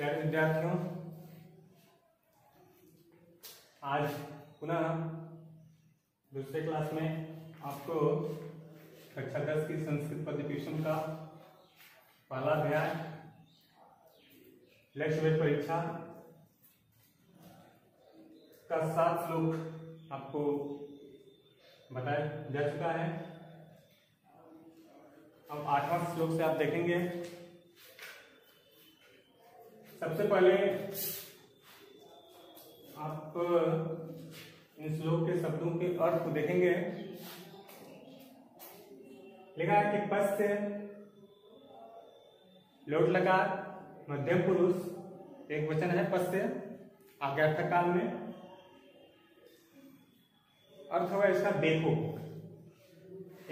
प्यारे विद्यार्थियों आज पुनः दूसरे क्लास में आपको कक्षा दस की संस्कृत पद्य ट्यूशन का पहला अध्याय, लक्ष्य परीक्षा का सात श्लोक आपको बताया जा चुका है। अब आठवां श्लोक से आप देखेंगे। सबसे पहले आप इन श्लोक के शब्दों के अर्थ को देखेंगे। लिखा है कि पस लोट लगा मध्यम पुरुष, एक वचन है पस से आज्ञार्थ काल में। अर्थ हुआ इसका देखो।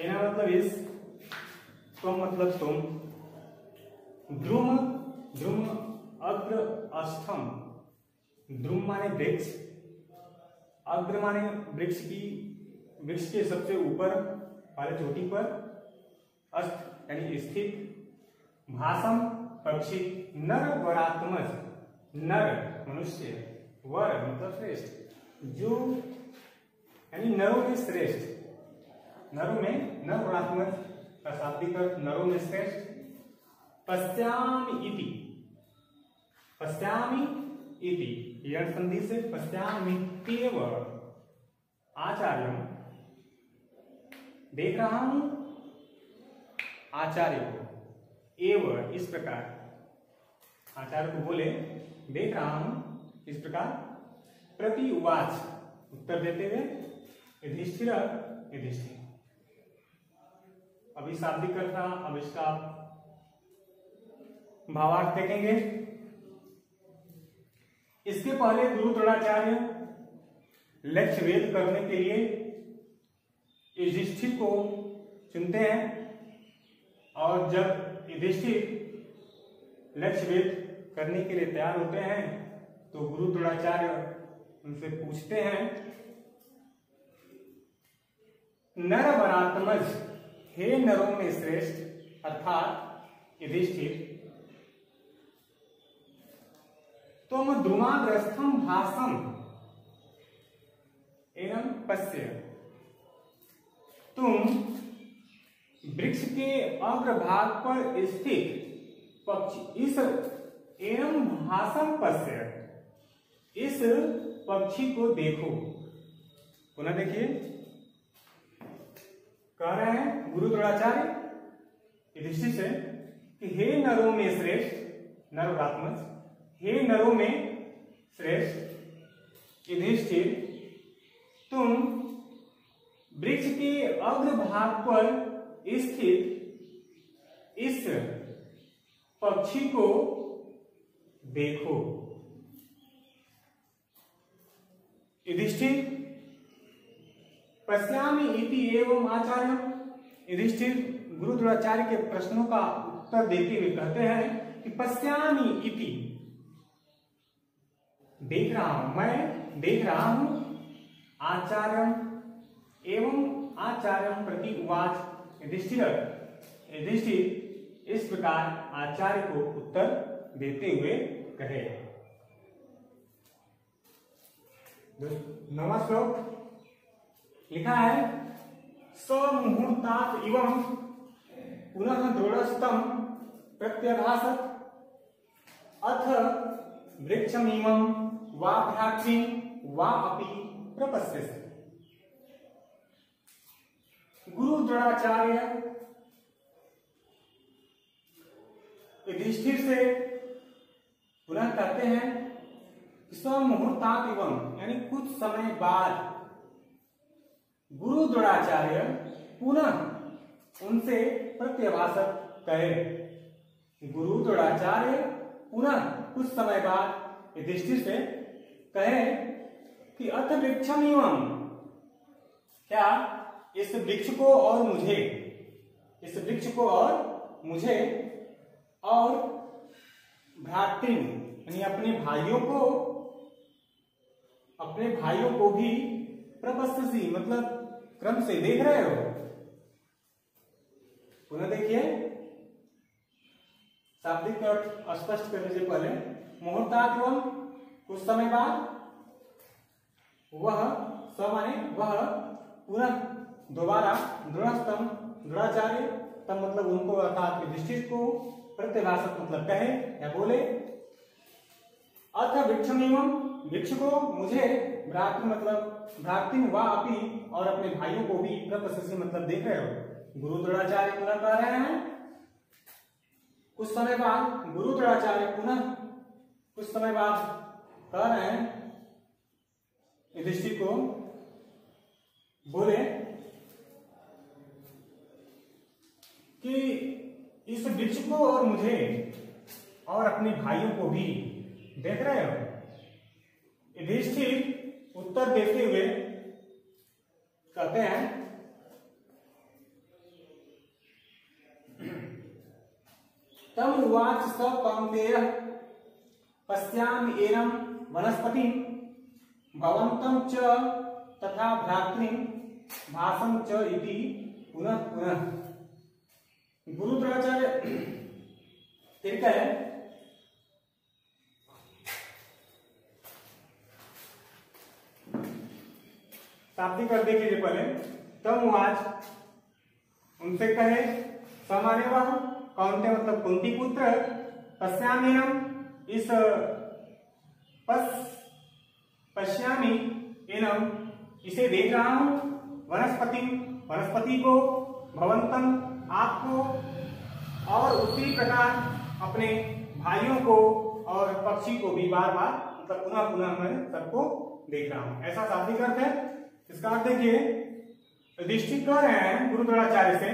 एना मतलब इस तुम मतलब तुम। ध्रुम ध्रुम अग्र अस्थम ध्रुम माने वृक्ष। अग्र माने वृक्ष की, वृक्ष के सबसे ऊपर वाले चोटी पर अस्थ यानी स्थित भाषम पक्षी नर वरात्मज, नर मनुष्य, वर मतलब श्रेष्ठ। जो, यानी नरों में श्रेष्ठ। नरों में नर वरात्मज का शाब्दिक नरों में श्रेष्ठ। पश्चाम इति। पश्यामी इति। यण संधि से पश्यामित्येव। आचार्य देख रहा हूँ आचार्य को एव, इस प्रकार। आचार्य को बोले देख रहा हूँ इस प्रकार। प्रति उवाच। उत्तर देते हुए, युधिष्ठिर युधिष्ठिर। अभी शाब्दिक अर्थ, अब इसका भावार्थ देखेंगे। इसके पहले गुरु द्रोणाचार्य लक्ष्य वेद करने के लिए युधिष्ठिर को चुनते हैं और जब युधिष्ठिर लक्ष्य वेद करने के लिए तैयार होते हैं तो गुरु द्रोणाचार्य उनसे पूछते हैं, नर वरात्मज हे नरों में श्रेष्ठ, अर्थात युधिष्ठिर तुम द्रुमाग्रस्थम भाषम एवं पश्य। तुम वृक्ष के अग्रभाग पर स्थित पक्षी इस एवं भाषम पश्य। इस पक्षी को देखो। पुनः देखिए। कह रहे हैं गुरु द्रोणाचार्य युधिष्ठिर से कि हे नरों में श्रेष्ठ नरोरात्मज हे नरों में श्रेष्ठ, युधिष्ठिर, तुम वृक्ष के अग्रभाग पर स्थित इस पक्षी को देखो। युधिष्ठिर, पश्यामी इति एवं आचार्य युधिष्ठिर गुरु द्रोणाचार्य के प्रश्नों का उत्तर देते हुए कहते हैं कि पश्यामी इति देख रहा हूँ, मैं देख रहा हूँ आचार्य एवं आचार्य प्रति उवाच युधिष्ठिर युधिष्ठिर इस प्रकार आचार्य को उत्तर देते हुए कहे। नवा श्लोक लिखा है स्वमुहूर्तात इवं पुनः दृढ़स्तम प्रत्यभासत अथ वृक्षमिमं वा भ्राक्षी वा अपि प्रपश्यसि गुरु द्रोणाचार्य, युधिष्ठिर से पुनः कहते हैं स्वमुहूर्तात एवं यानी कुछ समय बाद, गुरु द्रोणाचार्य पुनः उनसे प्रत्यभाषक कहे गुरु द्रोणाचार्य पुनः कुछ समय बाद युधिष्ठिर से कहे कि अथ वृक्षम एवं क्या? इस वृक्ष को और मुझे। इस वृक्ष को और मुझे। और भ्रातृ, यानी अपने भाइयों को, अपने भाइयों को भी प्रपस्सी मतलब क्रम से देख रहे हो। पुनः देखिए। शाब्दिक अर्थ स्पष्ट करने से पहले मुहूर्ताद एवं कुछ समय बाद वह समाने वह पुनः दोबारा दृढ़स्तम, दृढ़ाचार्य, तब मतलब उनको अर्थात युधिष्ठिर को प्रत्यभाषक मतलब कहे या बोले, अथ भिक्षम एवं भिक्ष को मुझे भ्रातृ मतलब भ्रातृ व अपी और अपने भाइयों को भी प्रपससी मतलब देख रहे हो। गुरु द्रोणाचार्य पुनः कह रहे हैं। कुछ समय बाद गुरु द्रोणाचार्य पुनः, कुछ समय बाद कह रहे हैं? युधिष्ठिर को बोले कि इस वृक्ष को और मुझे और अपने भाइयों को भी देख रहे हो। युधिष्ठिर उत्तर देते हुए कहते हैं, तम उवाच स कौन्तेय पश्याम एनम वनस्पति च तथा भ्रातृ भाषम च इति पुनः पुनः। गुरु द्रोणाचार्य फिर क्या है शाब्दिक अर्थ देख लीजिए पहले तम आज उनसे कहे समाने वह कौन थे मतलब कुंती पुत्र? पश्यामीनम इस पस पश्यामी। एनम इसे देख रहा हूँ। वनस्पति वनस्पति को भवंतम आपको और उसी प्रकार अपने भाइयों को और पक्षी को भी बार बार मतलब पुनः पुनः मैं सबको देख रहा हूँ। ऐसा शाब्दिक अर्थ है? इसका अर्थ देखिए, युधिष्ठिर कह रहे हैं गुरु द्रोणाचार्य से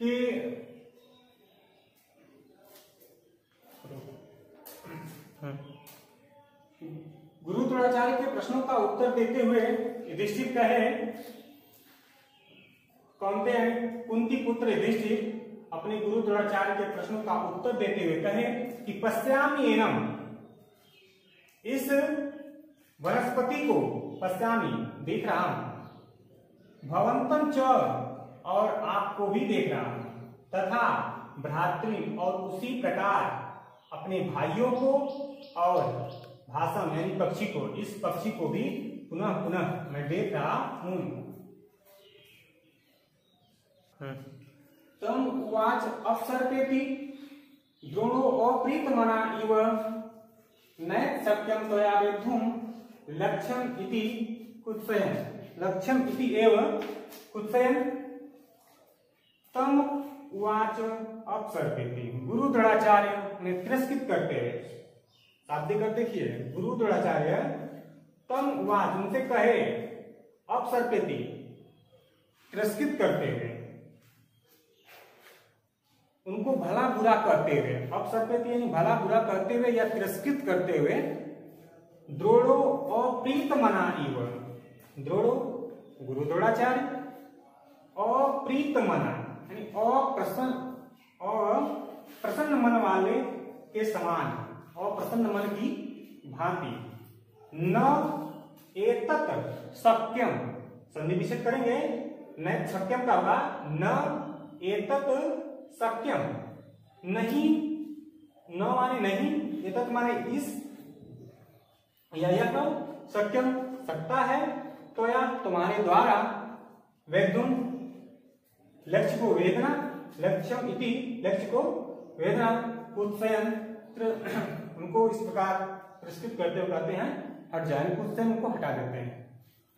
कि द्रोणाचार्य के प्रश्नों का उत्तर देते हुए युधिष्ठिर कहे, कौनते कुंती पुत्र युधिष्ठिर अपने गुरु द्रोणाचार्य के प्रश्नों का उत्तर देते हुए कहे कि पश्यामी एनम। इस वनस्पति को पश्यामी, देख रहा हूँ। भवंतम च और आपको भी देख रहा हूँ। तथा भ्रातृ और उसी प्रकार अपने भाइयों को और भाषण यानी पक्षी को इस पक्षी को भी पुनः पुनः मैं देख रहा हूँ। तम उवाच अपसर्पेति द्रोणो अप्रीत मना इव न सत्यम त्वया वेद्धुम लक्ष्यम इति कुत्सयन लक्ष्यम इति एव कुत्सयन तम उवाच अपसर्पेति गुरु द्रोणाचार्य ने तिरस्कृत करते हुए शाब्दिक अर्थ देखिए, गुरु द्रोणाचार्य तम उवाच उनसे कहे अपसर्पेति तिरस्कृत करते हुए उनको भला बुरा करते हुए अपसर्पेति यानी भला बुरा करते हुए या तिरस्कृत करते हुए द्रोड़ो अप्रीत मना इव द्रोड़ो गुरु द्रोणाचार्य अप्रीत मना यानी अप्रसन्न अप्रसन्न मन वाले के समान। अप्रसन्न मन की भांति। न एतत सत्यम संधि विषय करेंगे। न सत्यम का होगा। न एतत सत्यम नहीं, न माने नहीं, एतत माने इस। या यह तो सत्यम सकता है तो या तुम्हारे द्वारा वेदुम लक्ष्य को वेदना, लक्ष्यम इति लक्ष्य को वेदना कुत्सयन उनको इस प्रकार पुरस्कृत करते हुए कहते हैं, हट जाए कुत्सयन उनको हटा देते हैं।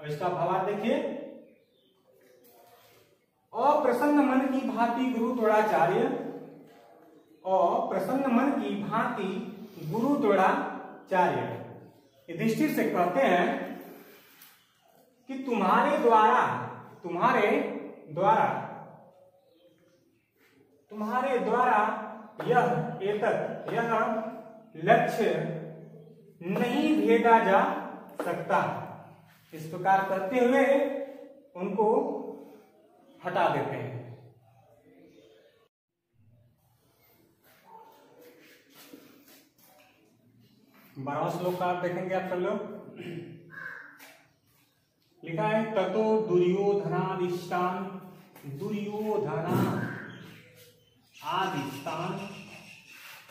अब इसका भावार्थ देखिए। अप्रसन्न मन की भांति गुरु द्रोणाचार्य, अप्रसन्न मन की भांति गुरु द्रोणाचार्य। युधिष्ठिर से कहते हैं कि तुम्हारे द्वारा तुम्हारे द्वारा तुम्हारे द्वारा यह एतक यह लक्ष्य नहीं भेदा जा सकता। इस प्रकार करते हुए उनको हटा देते हैं। बारहवा श्लोक का आप देखेंगे आप सब लोग लिखा है, ततो दुर्योधनादिष्टान दुर्योधना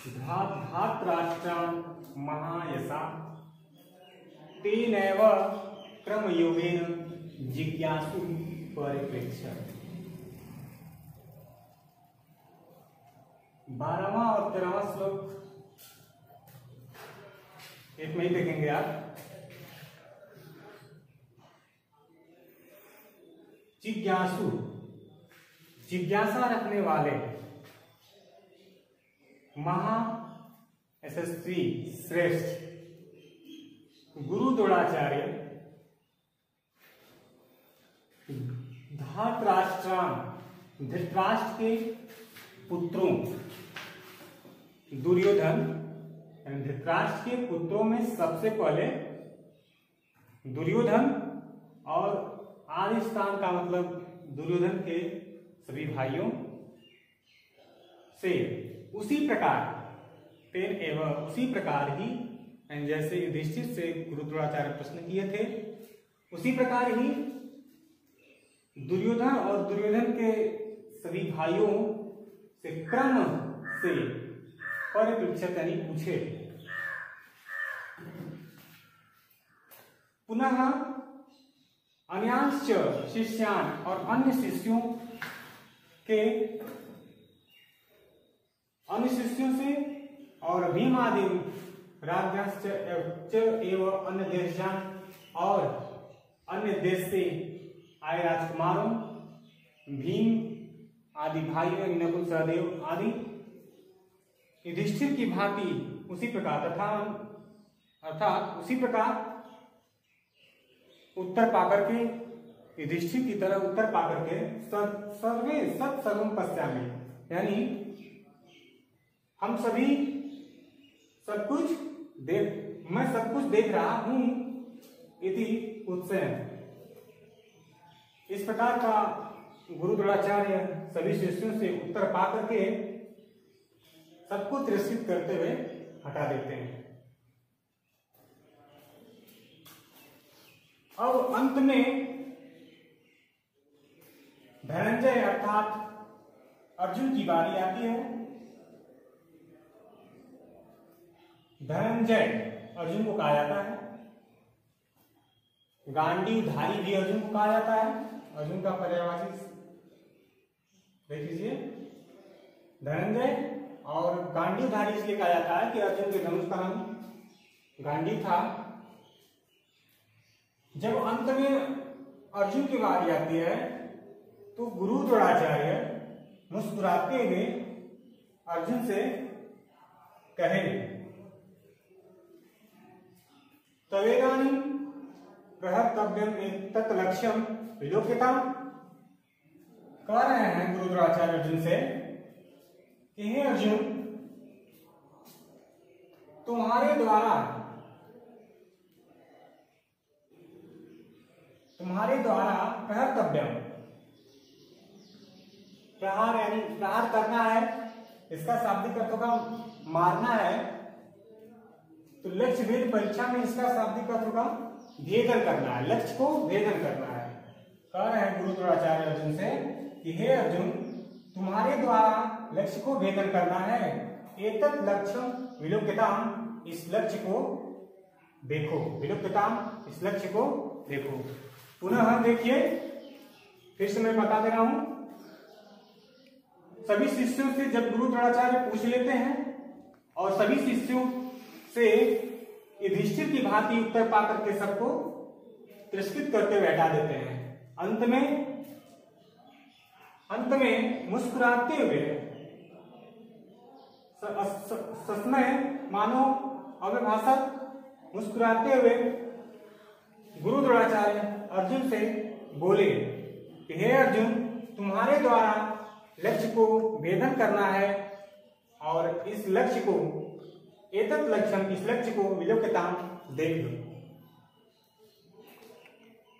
धात्राष्ट्रान् महायशा तेनैव क्रमयोगेन जिज्ञासु परिप्रेक्ष्य। बारहवा और तेरहवा श्लोक। एक में ही देखेंगे आप। जिज्ञासु। जिज्ञासा रखने वाले महा यशस्वी श्रेष्ठ गुरु द्रोणाचार्य धातराष्ट्राम धृतराष्ट्र के पुत्रों, दुर्योधन धृतराष्ट्र के पुत्रों में सबसे पहले दुर्योधन और आदि स्थान का मतलब दुर्योधन के सभी भाइयों से उसी प्रकार, तेन एवं उसी प्रकार ही जैसे युधिष्ठिर से गुरुद्रोणाचार्य प्रश्न किए थे, उसी प्रकार ही दुर्योधन और दुर्योधन के सभी भाइयों से क्रम से परिपृक्षक यानी पूछे। पुनः अन्यांश शिष्यान और अन्य शिष्यों के अन्य शिष्यों से और भीमादि राज्यांश एवं अन्य देशान और अन्य देश से आए राजकुमारों भीम आदि भाइयों नकुल सहदेव आदि युधिष्ठिर की भांति उसी प्रकार तथा अर्थात उसी प्रकार उत्तर पाकर के युधिष्ठिर की तरह उत्तर पाकर के सर्वे सत सर्वम पश्चामी यानी हम सभी सब कुछ देख, मैं सब कुछ देख रहा हूँ इति उत्सव इस प्रकार का गुरु द्रोणाचार्य सभी शिष्यों से उत्तर पा करके सबको तिरस्कृत करते हुए हटा देते हैं। अब अंत में धनंजय अर्थात अर्जुन की बारी आती है। धनंजय अर्जुन को कहा जाता है। गांडी धारी भी अर्जुन को कहा जाता है। अर्जुन का पर्यावाची देख लीजिए। धनंजय और गांडीवधारी इसलिए कहा जाता है कि अर्जुन के धनुष का नाम गांडी था। जब अंत में अर्जुन की बारी आती है तो गुरु द्रोणाचार्य मुस्कुराते हुए अर्जुन से कहे तवेदानी प्रहर्तव्यम तत्लक्ष्यम विलोक्यता कह रहे हैं गुरुद्राचार्य अर्जुन से कि हे अर्जुन, तुम्हारे द्वारा तुम्हारे द्वारा प्रहर्तव्य प्रहार यानी प्रहार करना है, इसका शाब्दिक अर्थों का मारना है। तो लक्ष्य भेद परीक्षा में इसका शाब्दिक अर्थों होगा भेदन करना है। लक्ष्य को भेदन करना है। कह रहे हैं गुरु द्रोणाचार्य अर्जुन से कि, हे अर्जुन, तुम्हारे द्वारा लक्ष्य को भेदन करना है। एक लक्ष्य विलोक्यता, इस लक्ष्य को देखो। विलुप्तता इस लक्ष्य को देखो। पुनः देखिए, फिर से मैं बता दे रहा हूँ। सभी शिष्यों से जब गुरु द्रोणाचार्य पूछ लेते हैं और सभी शिष्यों से युधिष्ठिर की भांति उत्तर पाकर के सबको तिरस्कृत करते हुए हटा देते हैं। अंत में अंत में मुस्कुराते हुए सस्मय मानो अव्यभाषक मुस्कुराते हुए गुरु द्रोणाचार्य अर्जुन से बोले कि हे अर्जुन, तुम्हारे द्वारा लक्ष्य को भेदन करना है और इस लक्ष्य को एतत् लक्ष्य इस लक्ष्य को विलोकता देख लो।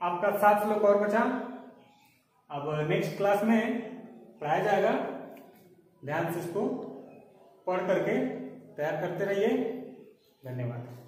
आपका सात श्लोक और बचा। अब नेक्स्ट क्लास में पढ़ाया जाएगा। ध्यान से इसको पढ़ करके तैयार करते रहिए। धन्यवाद।